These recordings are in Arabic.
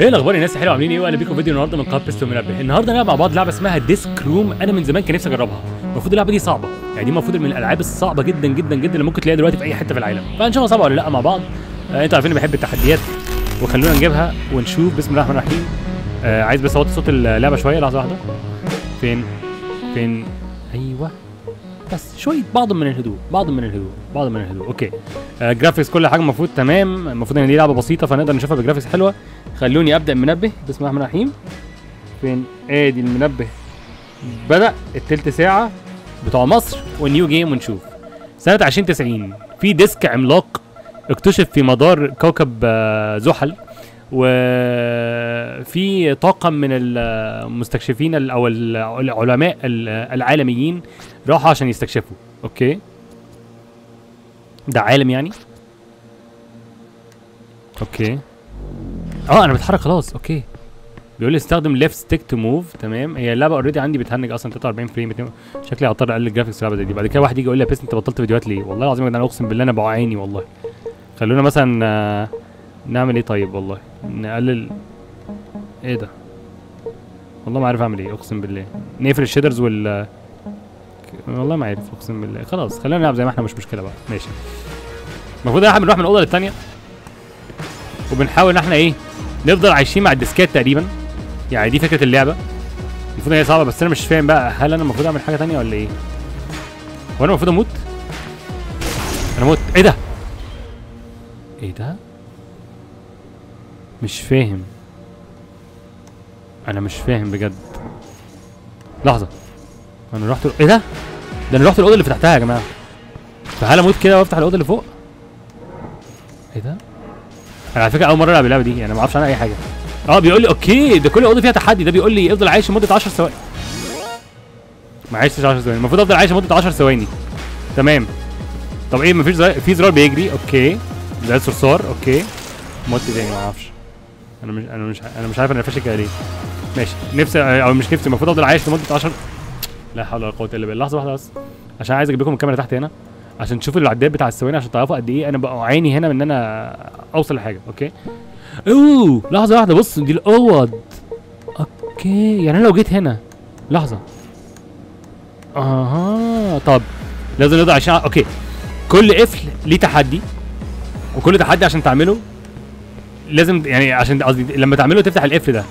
إيه الاخبار يا ناس؟ حلوة عاملين إيه؟ واهلا بيكم في فيديو النهارده من قناه بيست ومنبه النهارده هنلعب مع بعض لعبة اسمها Disc Room أنا من زمان كان نفسي أجربها. المفروض اللعبة دي صعبة. يعني دي المفروض من الألعاب الصعبة جدا جدا جدا اللي ممكن تلاقيها دلوقتي في أي حتة في العالم. فهنشوفها صعبة ولا لأ مع بعض. آه أنتوا عارفين بحب التحديات. وخلونا نجيبها ونشوف. بسم الله الرحمن الرحيم. آه عايز بس أوطي صوت اللعبة شوية. لحظة واحدة. فين؟ فين؟ أيوه. بس شوية بعض من الهدوء بعض من الهدوء بعض من الهدوء. okay. آه graphics كل حاجة المفروض تمام. المفروض إن دي لعبة بسيطة فنقدر نشوفها ب graphics حلوة. خلوني أبدأ منبه بسم الله الرحمن الرحيم. فين؟ آدي المنبه. بدأ التلت ساعة بتوع مصر وال new game ونشوف. سنة 2090 في disc عملاق اكتشف في مدار كوكب آه، زحل. وفي طاقم من المستكشفين ال- أو ال- العلماء ال- العالميين راحوا عشان يستكشفوا. okay؟ ده عالم يعني؟ okay. آه أنا بتحرك خلاص. okay. بيقول لي استخدم left stick to move تمام. هي اللعبة already عندي بتهنج أصلا 43 frame. شكلي هضطر أقلل ال graphics في اللعبه دي. بعد كده واحد يجي يقول لي يا بيست أنت بطلت فيديوهات ليه؟ والله العظيم يا جدعان أقسم بالله أنا بعاني والله. خلونا مثلا آه، نعمل إيه طيب؟ والله نقلل إيه ده؟ والله ما عارف أعمل إيه أقسم بالله. نقفل الشيدرز وال والله ما عارف اقسم بالله. خلاص خلينا نلعب زي ما إحنا مش مشكلة بقى. ماشي. المفروض إحنا بنروح من أوضة للتانية. وبنحاول إن إحنا إيه نفضل عايشين مع الديسكات تقريبا. يعني دي فكرة اللعبة. المفروض هي صعبة بس أنا مش فاهم بقى. هل أنا المفروض أعمل حاجة تانية ولا إيه؟ هو أنا المفروض أموت؟ أنا موت إيه ده؟ إيه ده؟ مش فاهم. أنا مش فاهم بجد. لحظة. أنا رحت إيه ده؟ ده أنا رحت الاوضه اللي فتحتها يا جماعة. فهل أموت كده وافتح الاوضه اللي فوق. إيه ده؟ أنا على فكرة أول مرة ألعب اللعبة دي يعني ما أعرفش عنها أي حاجة. آه بيقول لي okay ده كل أوضة فيها تحدي ده بيقول لي افضل عايش لمدة 10 ثواني. ما عشتش 10 ثواني المفروض أفضل عايش لمدة 10 ثواني. تمام. طب إيه مفيش زرار في زرار بيجري okay. ده الصرصار okay. مت تاني ما أعرفش. أنا مش أنا مش أنا مش عارف أنا فاشل كده ليه. ماشي. نفسي أو مش نفسي المفروض أفضل عايش لمدة 10 لا حول ولا قوة إلا بالله. لحظة واحدة بس. عشان عايز أجيب لكم الكاميرا تحت هنا عشان تشوفوا العداد بتاع الثواني عشان تعرفوا قد إيه أنا بعاني هنا من إن أنا أوصل لحاجة okay؟ أوه لحظة واحدة بص دي الأوض. okay يعني أنا لو جيت هنا لحظة. أها طب. لازم نقدر عشان okay. كل قفل ليه تحدي وكل تحدي عشان تعمله لازم يعني عشان قصدي لما تعمله تفتح القفل ده.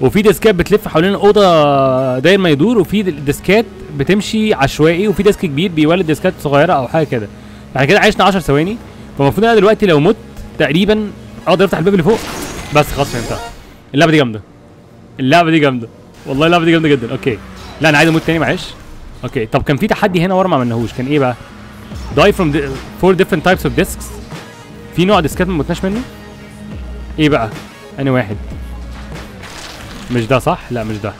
وفي disc ات بتلف حوالين الأوضة داير ما يدور وفي disc ات بتمشي عشوائي وفي disc كبير بيولد disc ات صغيرة أو حاجة كده. بعد كده عشنا 10 ثواني. فالمفروض أنا دلوقتي لو مت تقريبا أقدر أفتح الباب اللي فوق. بس خلاص فهمتها. اللعبة دي جامدة. اللعبة دي جامدة. والله اللعبة دي جامدة جدا. okay. لا أنا عايز أموت تاني معلش. okay. طب كان في تحدي هنا ورا ما عملناهوش. كان إيه بقى؟ From the four different types of discs. في نوع disc ات ما متناش منه؟ إيه بقى؟ انهي واحد. مش ده صح؟ لا مش ده.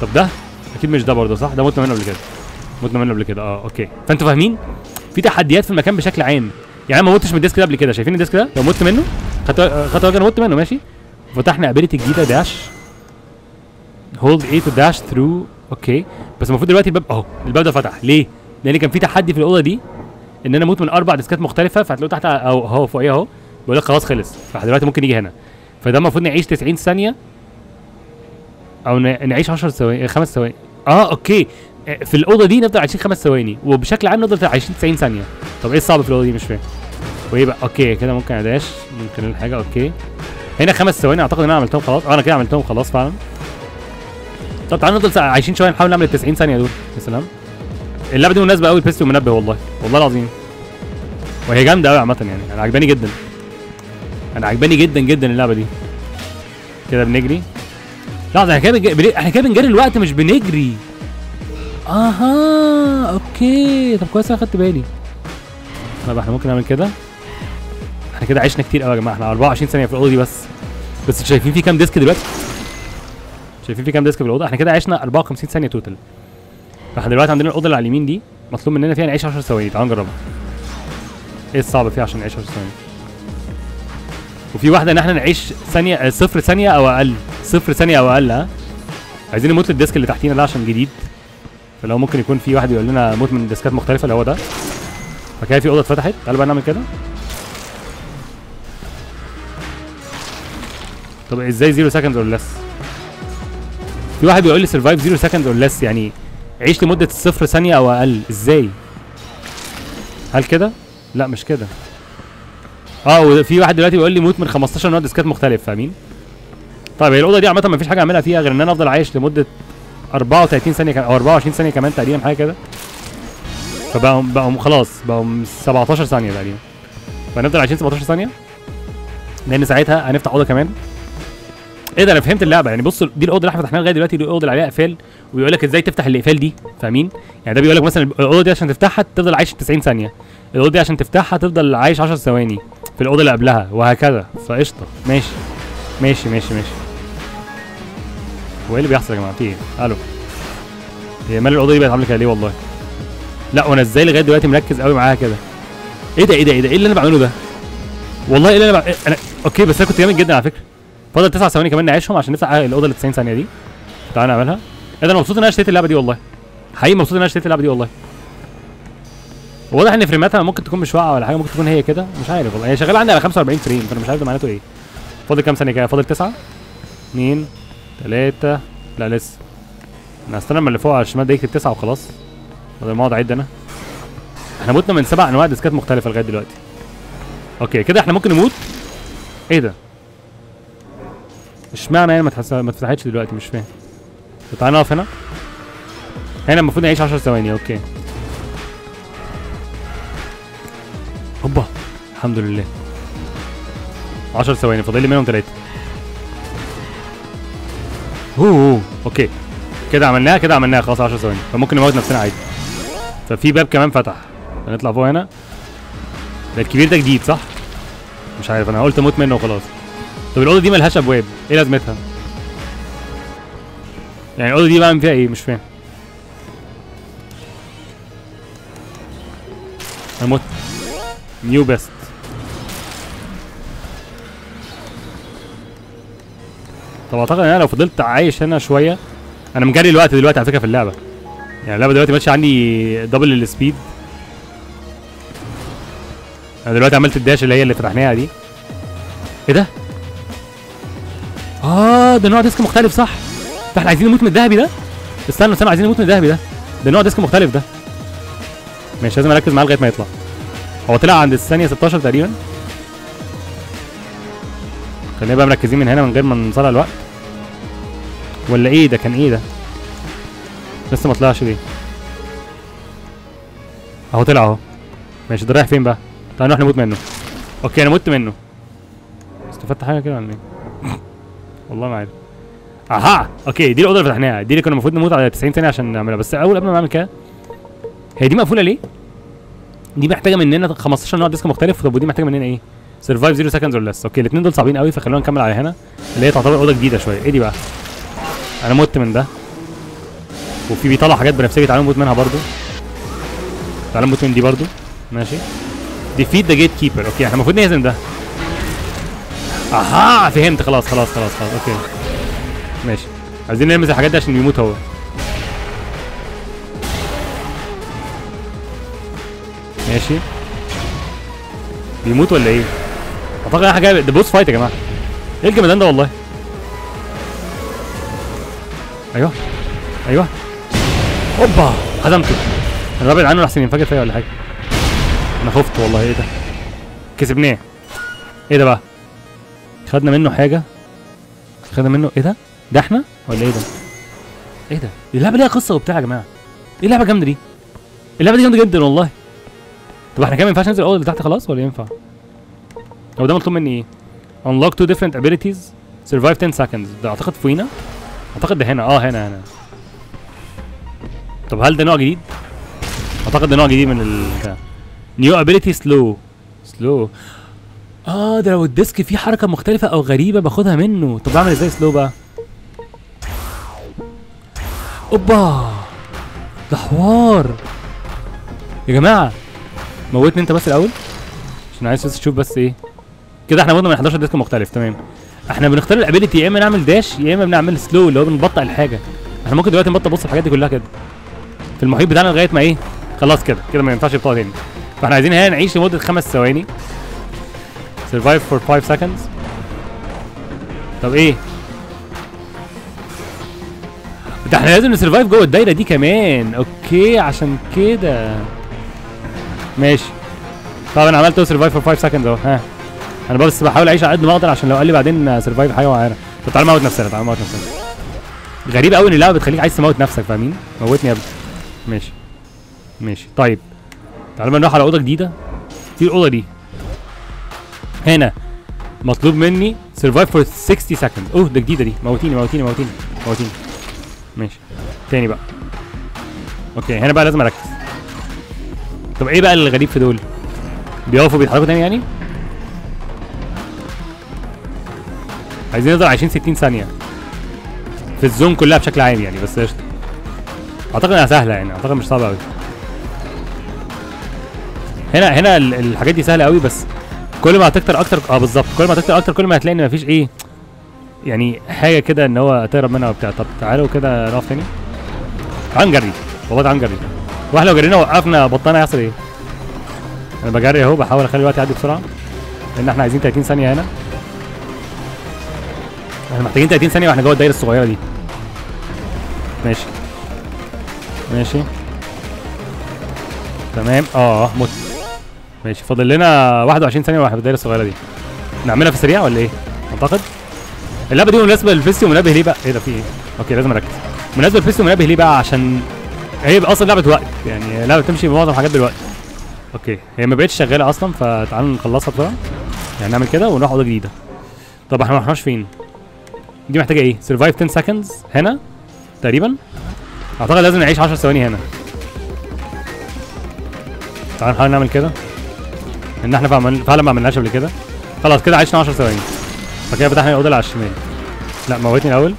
طب ده؟ أكيد مش ده برضه صح؟ ده متنا منه قبل كده. متنا منه قبل كده. آه okay. فأنتوا فاهمين؟ في تحديات في المكان بشكل عام. يعني أنا ما متش من ال disc ده قبل كده. شايفين ال disc ده؟ لو مت منه خدت خدت وجه أنا مت منه ماشي؟ فتحنا ability جديدة dash hold A to dash through okay. بس المفروض دلوقتي الباب أهو الباب ده فتح. ليه؟ لأن كان في تحدي في الأوضة دي إن أنا أموت من أربع disc ات مختلفة فهتلاقوا تحت أهو فوقيه أهو. بيقول لك خلاص خلص. فدلوقتي ممكن يجي هنا. فده المفروض نعيش 90 ثانية أو نعيش 10 ثواني خمس ثواني. آه okay. آه، في الأوضة دي نفضل عايشين خمس ثواني وبشكل عام نفضل عايشين 90 ثانية. طب إيه الصعب في الأوضة دي؟ مش فاهم. وإيه بقى؟ okay كده ممكن أ dash. ممكن الحاجة okay. هنا خمس ثواني أعتقد إن أنا عملتهم خلاص. آه أنا كده عملتهم خلاص فعلا. طب تعالوا نفضل عايشين شوية نحاول نعمل ال 90 ثانية دول. يا سلام. اللعبة دي مناسبة قوي لبيست ومنبه والله. والله العظيم. وهي جامدة قوي عامة يعني. أنا عجباني جدا. أنا عجباني جدا جدا اللعبة دي. كده بنجري. لحظه إحنا كده إحنا كده بنجري الوقت مش بنجري. أها okay. طب كويس أنا خدت بالي. طب إحنا ممكن نعمل كده؟ إحنا كده عشنا كتير قوي يا جماعة. إحنا 24 ثانية في الأوضة دي بس. بس شايفين في كام disc دلوقتي؟ شايفين في كام disc في الأوضة؟ إحنا كده عشنا 54 ثانية total فاحنا دلوقتي عندنا الأوضة اللي على اليمين دي مطلوب مننا فيها نعيش 10 ثواني. تعالوا نجربها. إيه الصعب فيها عشان نعيش 10 ثواني؟ وفي واحدة ان إحنا نعيش ثانية آه، صفر ثانية أو أقل. صفر ثانية أو أقل ها؟ عايزين نموت لل disc اللي تحتينا ده عشان جديد. فلو ممكن يكون في واحد يقول لنا موت من ديسكات مختلفة اللي هو ده. فكده في أوضة اتفتحت. تعالوا بقى نعمل كده. طب إزاي 0 seconds or less في واحد بيقول لي survive 0 second or less يعني عيش لمدة صفر ثانية أو أقل. إزاي؟ هل كده؟ لا مش كده. آه وفي واحد دلوقتي بيقول لي موت من 15 نوع ديسكات مختلف فاهمين؟ طيب هي الأوضة دي عامة ما فيش حاجة أعملها فيها غير إن أنا أفضل عايش لمدة 34 ثانية كمان أو 24 ثانية كمان تقريبا حاجة كده. فبقوا بقوا خلاص بقوا 17 ثانية تقريبا. فنفضل عايشين 17 ثانية لأن ساعتها هنفتح أوضة كمان. إيه ده أنا فهمت اللعبة. يعني بص دي الأوضة اللي إحنا فتحناها لغاية دلوقتي دي الأوضة اللي عليها اقفال وبيقول لك إزاي تفتح الاقفال دي فاهمين؟ يعني ده بيقول لك مثلا الأوضة دي عشان تفتحها تفضل عايش 90 ثانية الأوضة دي عشان تفتحها تفضل عايش 10 ثواني. في الأوضة اللي قبلها وهكذا. فقشطة. ماشي. ماشي ماشي ماشي. هو إيه اللي بيحصل يا جماعة؟ في إيه؟ ألو. هي مال الأوضة دي بقت عاملة كده ليه والله؟ لا وأنا إزاي لغاية دلوقتي مركز قوي معاها كده؟ إيه ده إيه ده إيه ده؟ إيه اللي أنا بعمله ده؟ والله إيه اللي أنا بع... أنا أوكي بس أنا كنت جامد جدا على فكرة. فاضل 9 ثواني كمان نعيشهم عشان نفتح الأوضة اللي 90 ثانية دي. تعالى نعملها. إيه ده أنا مبسوط إن أنا اشتريت اللعبة دي والله. حقيقي مبسوط إن أنا اشتريت اللعبة دي والله. واضح إن فريماتها ممكن تكون مش واقعة ولا حاجة ممكن تكون هي كده. مش عارف والله. هي شغالة عندي على 45 frame فأنا مش عارف ده معناته إيه. فاضل كام ثانية كده؟ فاضل 9 2 3 لا لسه. أنا هستنى لما اللي فوق على الشمال ده يكتب 9 وخلاص. بدل ما اقعد اعد أنا. إحنا متنا من سبع أنواع ديسكات مختلفة لغاية دلوقتي. okay كده إحنا ممكن نموت؟ إيه ده؟ إشمعنى يعني ما. ما اتفتحتش دلوقتي؟ مش فاهم. تعالى نقف هنا. هنا المفروض نعيش 10 ثواني. okay. هوبا الحمد لله. 10 ثواني فاضل لي منهم ثلاثة أوه okay. كده عملناها كده عملناها خلاص 10 ثواني. فممكن نموت نفسنا عادي. ففي باب كمان فتح. هنطلع فوق هنا. ده الكبير ده جديد صح؟ مش عارف أنا قلت أموت منه وخلاص. طب الأوضة دي ملهاش أبواب. إيه لازمتها؟ يعني الأوضة دي بعمل فيها إيه؟ مش فاهم. أنا مت new best طب أعتقد إن أنا لو فضلت عايش هنا شوية أنا مجري الوقت دلوقتي على فكرة في اللعبة. يعني اللعبة دلوقتي ماشيه عندي double ال speed أنا دلوقتي عملت ال dash اللي هي اللي فتحناها دي. إيه ده؟ آه ده نوع disc مختلف صح؟ فاحنا عايزين نموت من الذهبي ده؟ استنى استنى عايزين نموت من الذهبي ده. ده نوع disc مختلف ده. ماشي لازم أركز معاه لغاية ما يطلع. هو طلع عند الثانية 16 تقريبا. خلينا بقى مركزين من هنا من غير ما نسرع الوقت. ولا إيه ده؟ كان إيه ده؟ لسه ما طلعش ليه؟ أهو طلع أهو. ماشي ده رايح فين بقى؟ تعال نروح نموت منه. okay أنا مت منه. استفدت حاجة كده ولا إيه؟ والله ما عارف. أها! okay دي الاوضه اللي فتحناها دي اللي كنا المفروض نموت على 90 ثانية عشان نعملها. بس أول قبل ما نعمل كده هي دي مقفولة ليه؟ دي محتاجة مننا 15 نوع disc مختلف طب ودي محتاجة مننا إيه؟ survive 0 seconds or less okay الاثنين دول صعبين قوي فخلونا نكمل على هنا اللي هي تعتبر أوضة جديدة شوية. إيه دي بقى؟ أنا مت من ده. وفي بيطلع حاجات بنفسجي تعالوا نموت منها برضو. تعالوا نموت من دي برضو. ماشي. defeat the gatekeeper okay إحنا المفروض نهزم ده. أها فهمت. خلاص خلاص خلاص خلاص. okay ماشي. عايزين نلمس الحاجات دي عشان يموت هو. ماشي. بيموت ولا إيه؟ أعتقد أي حاجة ده boss fight يا جماعة. إيه الجمدان ده والله؟ أيوه. أيوه. أوبا! هزمته. أنا ببعد عنه لحسن ينفجر فيا ولا حاجة. أنا خفت والله. إيه ده؟ كسبناه. إيه ده بقى؟ خدنا منه حاجة؟ خدنا منه إيه ده؟ ده إحنا ولا إيه ده؟ إيه ده؟ اللعبة ليها قصة وبتاع يا جماعة. إيه اللعبة الجامدة دي؟ اللعبة دي جامدة جدا والله. طب إحنا كده ما ينفعش ننزل اللي تحت خلاص ولا ينفع؟ هو ده مطلوب مني إيه؟ Unlock two different abilities survive 10 seconds. ده أعتقد فوقينا؟ أعتقد ده هنا. آه هنا هنا. طب هل ده نوع جديد؟ أعتقد ده نوع جديد من ال new ability slow. Slow. آه ده لو الديسك فيه حركة مختلفة أو غريبة باخدها منه. طب بعمل إزاي سلو بقى؟ أوبا! ده حوار! يا جماعة! موتني انت بس الأول؟ عشان عايز بس أشوف بس إيه. كده إحنا موتنا من 11 disc مختلف تمام. إحنا بنختار ال ability يا إما نعمل dash يا إما بنعمل slow اللي هو بنبطئ الحاجة. إحنا ممكن دلوقتي نبطئ بص الحاجات دي كلها كده. في المحيط بتاعنا لغاية ما إيه خلاص كده. كده ما ينفعش يبطئ تاني. فإحنا عايزين هنا نعيش لمدة خمس ثواني. Survive for 5 seconds. طب إيه؟ ده إحنا لازم ن survive جوه الدايرة دي كمان. okay عشان كده. ماشي. طب أنا عملت survive for 5 seconds أهو. ها. أنا بس بحاول أعيش على قد ما أقدر عشان لو قال لي بعدين survive حاجة معينة. طب تعالى نموت نفسنا تعالى نموت نفسنا. غريب قوي إن اللعبة بتخليك عايز تموت نفسك فاهمين؟ موتني يا ابني. ماشي. ماشي. طيب. تعالى نروح على أوضة جديدة. في الأوضة دي. هنا. مطلوب مني survive for 60 second أوه ده جديدة دي. موتيني موتيني موتيني موتيني. ماشي. تاني بقى. أوكي هنا بقى لازم أركز. طب إيه بقى الغريب في دول؟ بيقفوا بيتحركوا تاني يعني؟ عايزين نفضل عايشين 60 ثانية. في الزون كلها بشكل عام يعني بس قشطة. أعتقد إنها سهلة يعني أعتقد مش صعبة قوي هنا هنا ال- الحاجات دي سهلة قوي بس كل ما هتكتر أكتر آه بالظبط. كل ما هتكتر أكتر كل ما هتلاقي إن مفيش إيه يعني حاجة كده إن هو تهرب منها وبتاع. طب تعالوا كده نقف تاني. تعال نجري والله تعال نجري وإحنا لو جرينا وقفنا بطلنا هيحصل إيه أنا بجري أهو بحاول أخلي الوقت يعدي بسرعة لأن إحنا عايزين 30 ثانية هنا. إحنا محتاجين 30 ثانية وإحنا جوه الدايرة الصغيرة دي. ماشي. ماشي. تمام. آه مت. ماشي. فاضل لنا 21 ثانية وإحنا في الدايرة الصغيرة دي. نعملها في السريع ولا إيه؟ أعتقد. اللعبة دي مناسبة للفيستي ومنبه ليه بقى؟ إيه ده في إيه؟ okay لازم أركز. مناسبة للفيستي ومنبه ليه بقى؟ عشان هي أصلا لعبة وقت يعني لعبة بتمشي بمعظم الحاجات بالوقت okay هي ما بقتش شغالة أصلا فتعالوا نخلصها بسرعة. يعني نعمل كده ونروح أوضة جديدة. طب إحنا ما رحناش فين؟ دي محتاجة إيه؟ survive 10 seconds هنا تقريبا؟ أعتقد لازم نعيش 10 ثواني هنا. تعال نحاول نعمل كده. إن إحنا فعلا ما عملناش قبل كده. خلاص كده عشنا 10 ثواني. فكده فتحنا الأوضة اللي على الشمال لا موتني الأول.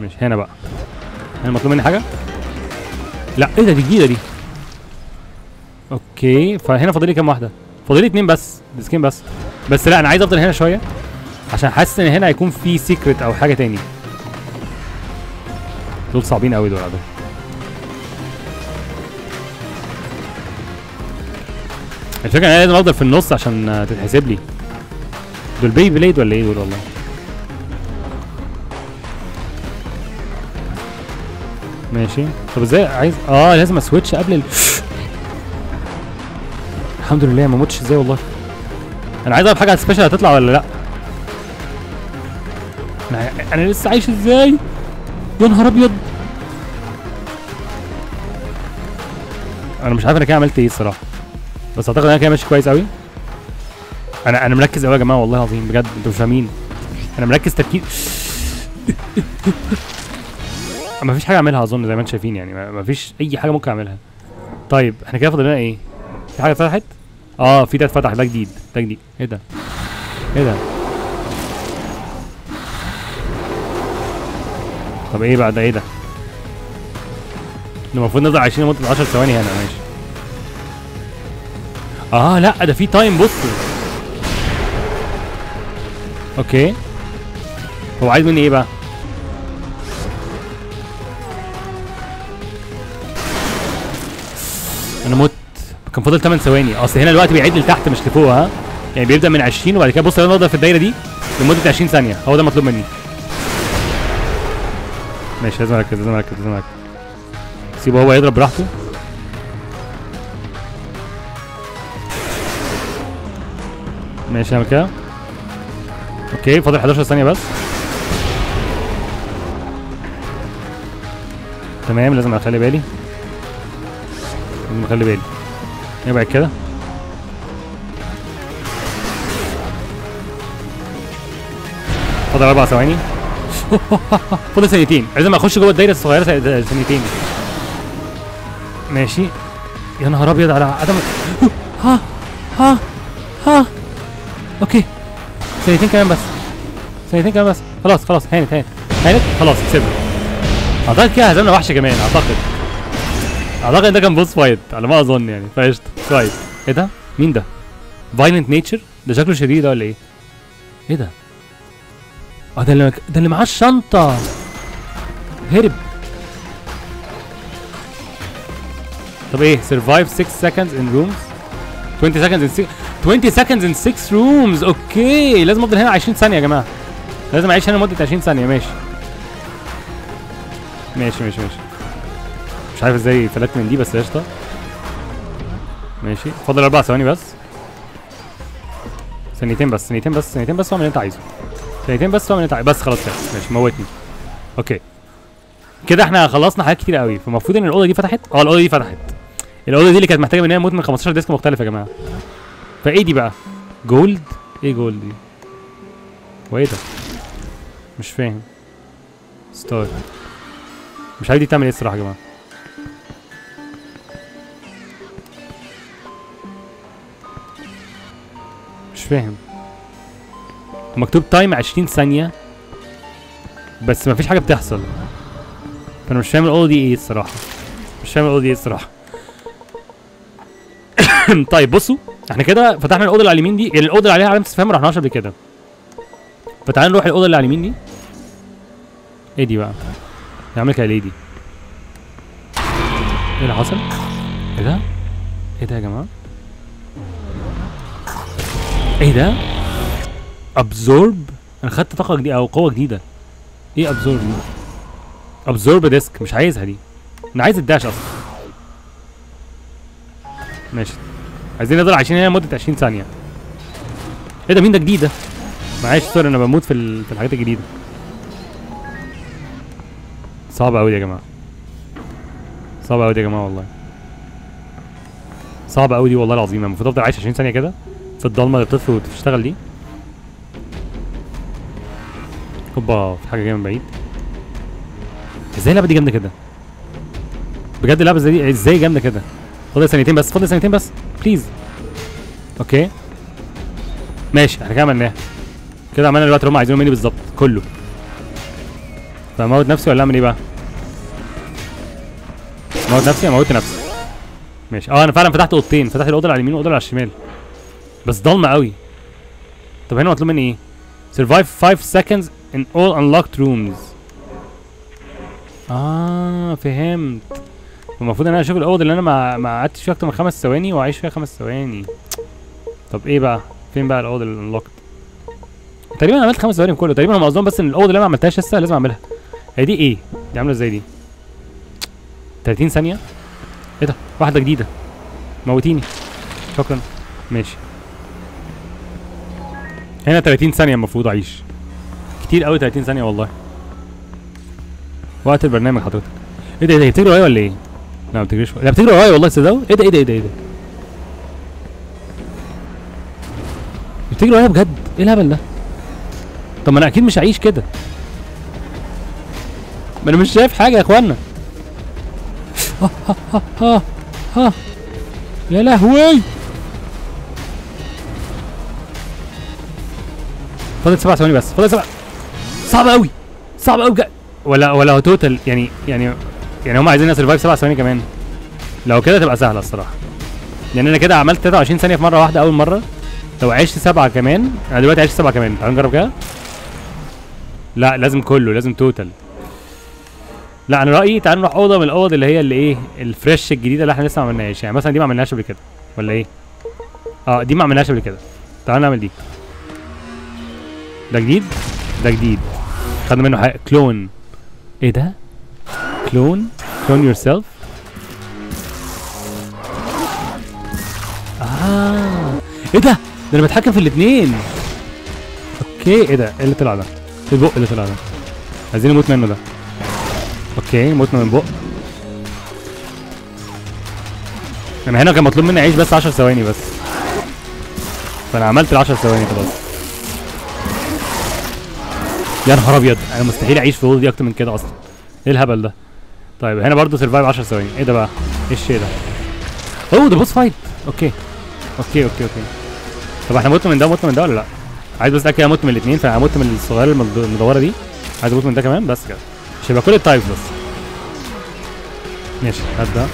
مش هنا بقى. هنا مطلوب مني حاجة؟ لا إيه ده دي جديدة دي. okay فهنا فاضل لي كام واحدة؟ فاضل لي اتنين بس ديسكين بس. بس لا أنا عايز افضل هنا شوية عشان حاسس ان هنا هيكون في secret أو حاجة تاني. دول صعبين قوي دول على. الفكرة إن أنا لازم أفضل في النص عشان تتحسب لي. دول Beyblade ولا إيه دول والله؟ ماشي. طب إزاي؟ عايز آه لازم أ switch قبل ال... الحمد لله ما موتش إزاي والله. أنا عايز أعرف حاجة special هتطلع ولا لأ؟ أنا أنا لسه عايش إزاي؟ يا نهار أبيض. أنا مش عارف أنا كده عملت إيه الصراحة. بس أعتقد أنا كده ماشي كويس قوي أنا أنا مركز قوي يا جماعة والله العظيم بجد. أنتوا مش فاهمين. أنا مركز تركيز ما فيش حاجة أعملها أظن زي ما أنتم شايفين يعني. ما فيش أي حاجة ممكن أعملها. طيب إحنا كده فاضل لنا إيه؟ في حاجة اتفتحت؟ آه في ده اتفتح ده جديد. ده جديد. إيه ده؟ إيه ده؟ طب إيه بقى ده؟ إيه ده؟ المفروض نفضل عايشين لمدة 10 ثواني هنا. ماشي. آه لا ده في time. بصوا. okay. هو عايز مني إيه بقى؟ كان فاضل 8 ثواني. أصل هنا الوقت بيعد لتحت مش لفوق ها؟ يعني بيبدأ من 20 وبعد كده بص أنا في الدايرة دي لمدة 20 ثانية. هو ده مطلوب مني. ماشي لازم أركز لازم أركز لازم أركز. سيبه هو يضرب براحته. ماشي أعمل كده. أوكي فاضل 11 ثانية بس. تمام لازم أخلي بالي. لازم أخلي بالي. يبعد كده؟ فاضل أربع ثواني. فاضل ثانيتين. لازم اخش جوه الدايرة الصغيرة ثانيتين. ماشي. يا نهار أبيض على عدم ها؟ ها؟ ها؟ أوكي. ثانيتين كمان بس. ثانيتين كمان بس. خلاص خلاص هانت هانت. هانت؟ خلاص كسبنا. أعتقد كده هزمنا وحش كمان أعتقد. أعتقد ده كان boss fight على ما أظن يعني فقشطة. كويس إيه ده؟ مين ده؟ violent nature ده شكله شرير ده ولا إيه؟ إيه ده؟ آه ده اللي ده اللي معاه الشنطة. هرب. طب إيه؟ Survive 6 seconds in rooms 20 seconds in 6 20 seconds in 6 rooms okay لازم أفضل هنا 20 ثانية يا جماعة. لازم أعيش هنا لمدة 20 ثانية ماشي. ماشي ماشي ماشي. مش عارف إزاي فلت من دي بس قشطة. ماشي. فاضل أربع ثواني بس. ثانيتين بس ثانيتين بس ثانيتين بس واعمل اللي أنت عايزه. ثانيتين بس واعمل اللي أنت عايزه. بس خلاص كده ماشي موتني. okay. كده إحنا خلصنا حاجات كتير قوي. فالمفروض إن الأوضة دي فتحت؟ آه الأوضة دي فتحت. الأوضة دي اللي كانت محتاجة مننا نموت من 15 disc مختلف يا جماعة. فإيه دي بقى؟ gold؟ إيه gold دي؟ وإيه ده؟ مش فاهم. star. مش عارف دي بتعمل إيه الصراحة يا جماعة. فاهم. مكتوب time 20 ثانية بس مفيش حاجة بتحصل. فأنا مش فاهم الاوضه دي إيه الصراحة. مش فاهم الاوضه دي إيه الصراحة. طيب بصوا إحنا كده فتحنا الأوضة اللي على اليمين دي. يعني الأوضة اللي عليها علامة استفهام ما رحناش قبل كده. فتعالى نروح الأوضة اللي على اليمين دي. إيه دي بقى؟ نعمل كده ليه دي؟ إيه اللي حصل؟ إيه ده؟ إيه ده يا جماعة؟ إيه ده؟ ابزورب أنا خدت طاقة جديدة أو قوة جديدة. إيه absorb absorb disc مش عايزها دي. أنا عايز ال dash أصلا. ماشي. عايزين نفضل عايشين هنا لمدة 20 ثانية. إيه ده؟ مين ده جديد ده؟ معلش sorry أنا بموت في في الحاجات الجديدة. صعب قوي يا جماعة. صعب قوي يا جماعة والله. صعب قوي دي والله العظيم. المفروض أفضل عايش 20 ثانية كده؟ في الضلمة اللي بتطفي وتشتغل دي. اوبا في حاجة جاية من بعيد. إزاي اللعبة دي جامدة كده؟ بجد اللعبة دي إزاي جامدة كده؟ فاضل ثانيتين بس فاضل ثانيتين بس please okay. ماشي إحنا كده عملناها. كده عملنا الوقت اللي هم عايزينه مني بالظبط كله. فاموت نفسي ولا أعمل إيه بقى؟ أموت نفسي أموت نفسي؟ ماشي. آه أنا فعلا فتحت أوضتين فتحت الأوضة اللي على اليمين والأوضة اللي على الشمال. بس ضلمة قوي. طب هنا مطلوب مني إيه؟ survive 5 seconds in all unlocked rooms. آه فهمت. المفروض إن أنا أشوف الأوضة اللي أنا ما ما قعدتش فيها أكتر من خمس ثواني وأعيش فيها خمس ثواني. طب إيه بقى؟ فين بقى الأوضة اللي انلوكت تقريبا عملت خمس ثواني كله. تقريبا هم قصدهم بس إن الأوضة اللي أنا ما عملتهاش لسه لازم أعملها. هي دي إيه؟ دي عاملة إزاي دي؟ 30 ثانية؟ إيه ده؟ واحدة جديدة. موتيني. شكرا. ماشي. هنا 30 ثانية المفروض أعيش. كتير قوي 30 ثانية والله. وقت البرنامج حضرتك. إيه ده إيه ده بتجري ورايا ولا إيه؟ لا ما بتجريش لا بتجري ورايا والله تصدقوا إيه ده إيه ده إيه ده إيه ده؟ بتجري ورايا بجد؟ إيه الهبل ده؟ طب ما أنا أكيد مش هعيش كده. ما أنا مش شايف حاجة يا إخوانا. ها ها ها ها. يا لهوي! فاضل سبع ثواني بس فاضل سبع. صعب قوي صعب قوي ولا ولا هو total يعني يعني يعني هم عايزين survive سبع ثواني كمان. لو كده تبقى سهلة الصراحة. يعني أنا كده عملت 23 ثانية في مرة واحدة أول مرة. لو عشت سبعة كمان أنا دلوقتي عشت سبعة كمان. تعالوا نجرب كده. لا لازم كله لازم total لا أنا رأيي تعالوا نروح أوضة من الأوض اللي هي اللي إيه ال fresh الجديدة اللي إحنا لسه ما عملناهاش. يعني مثلا دي ما عملناهاش قبل كده. ولا إيه؟ آه دي ما عملناهاش قبل كده. تعالوا نعمل دي. ده جديد؟ ده جديد. خدنا منه حاجة. clone. إيه ده؟ clone؟ clone yourself آه. إيه ده؟ ده أنا بتحكم في الاثنين okay. إيه ده؟ إيه اللي طلع ده؟ إيه ال bug اللي طلع ده. عايزين نموت منه ده. okay. موتنا من bug أنا هنا كان مطلوب مني أعيش بس 10 ثواني بس. فأنا عملت ال 10 ثواني خلاص. يا نهار أبيض. أنا مستحيل أعيش في الاوضه دي أكتر من كده أصلا. إيه الهبل ده؟ طيب هنا برضه survive 10 ثواني. إيه ده بقى؟ إيه الشيء ده؟ أوه ده boss fight. okay. okay okay okay. طب إحنا متنا من ده ومتنا من ده ولا لأ؟ عايز بس اتاكد أنا مت من الاثنين فأنا مت من الصغيرة المد- المدورة دي. عايز أموت من ده كمان؟ بس كده. مش هيبقى كل ال types بس. ماشي هات ده.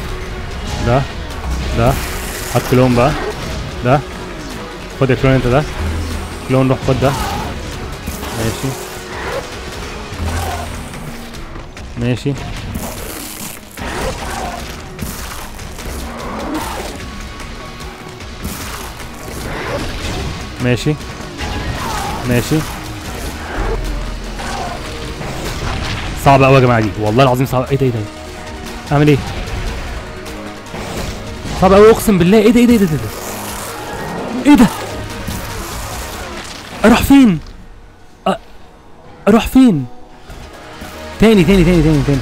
ده. ده. هات clone بقى. ده. خد يا clone أنت ده. clone روح خد ده. ماشي. ماشي. ماشي. ماشي. صعبه قوي يا جماعة دي. والله العظيم صعبه إيه ده إيه ده أعمل إيه؟ صعبه قوي أقسم بالله. إيه ده إيه ده إيه ده إيه ده؟ ده؟ أروح فين؟ أروح فين؟ تاني تاني تاني تاني تاني.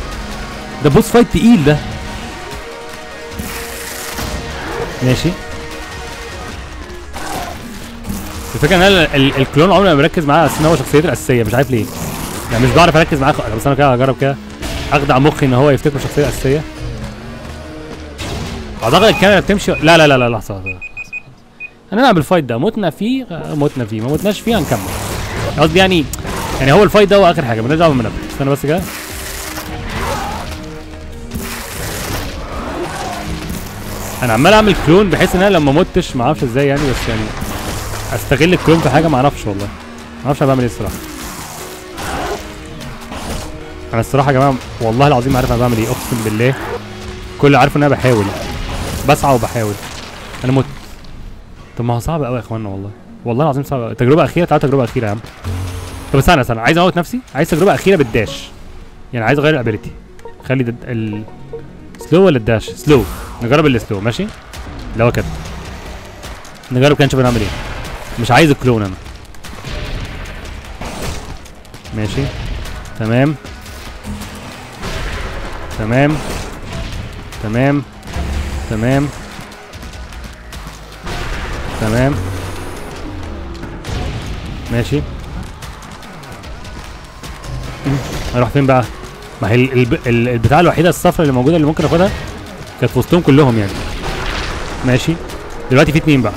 ده boss fight تقيل ده. ماشي. الفكرة إن أنا ال- ال- ال clone عمري ما بركز معاه اصل إن هو شخصيتي الأساسية مش عارف ليه. يعني مش بعرف أركز معاه بس أنا كده هجرب كده. أخدع مخي إن هو يفتكر شخصية أساسية. أعتقد الكاميرا بتمشي لا لا لا لا لحظة لحظة. هنلعب ال fight ده. متنا فيه متنا فيه. ما متناش فيه هنكمل. قصدي يعني يعني هو الفايت ده هو آخر حاجة مالناش دعوة بالمنبه استنى بس كده. أنا عمال أعمل كلون بحيث إن أنا لما متش ما أعرفش إزاي يعني بس يعني أستغل الكلون في حاجة ما أعرفش والله. ما أعرفش أنا بعمل إيه الصراحة. أنا الصراحة يا جماعة والله العظيم ما عارف أنا بعمل إيه أقسم بالله. كل عارفه إن أنا بحاول بسعى وبحاول. أنا مت طب ما هو صعب قوي يا إخوانا والله. والله العظيم صعب تجربة أخيرة؟ تعالى تجربة أخيرة يا عم. طب استنى استنى. عايز أموت نفسي؟ عايز تجربة أخيرة بال dash. يعني عايز أغير ال ability خلي ده ال slow ولا ال dash؟ slow نجرب ال slow ماشي؟ اللي هو كده. نجرب كده نشوف هنعمل إيه. مش عايز ال clone أنا. ماشي؟ تمام. تمام. تمام. تمام. تمام. ماشي؟ مم. أروح فين بقى؟ ما هي ال- الب- ال- البتاعة الوحيدة الصفراء اللي موجودة اللي ممكن اخدها كانت في وسطهم كلهم يعني. ماشي. دلوقتي في اتنين بقى.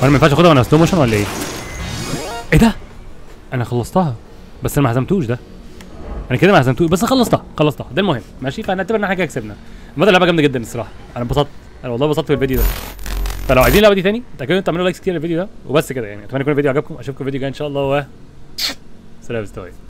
وأنا ما ينفعش اخدها وأنا slow motion ولا إيه؟ إيه ده؟ أنا خلصتها. بس أنا ما هزمتوش ده. أنا كده ما هزمتوش بس خلصتها خلصتها. ده المهم. ماشي؟ فهنعتبر إن إحنا كده كسبنا. الموضوع لعبة جامدة جدا الصراحة. أنا انبسطت. أنا والله انبسطت بالفيديو ده. فلو عايزين اللعبة دي تاني تاكدوا أنتوا تعملوا likes كتير للفيديو ده وبس كده يعني. أتمنى يكون الفيديو عجبكم اشوفكم الفيديو الجاي إن شاء الله. و سلام استوي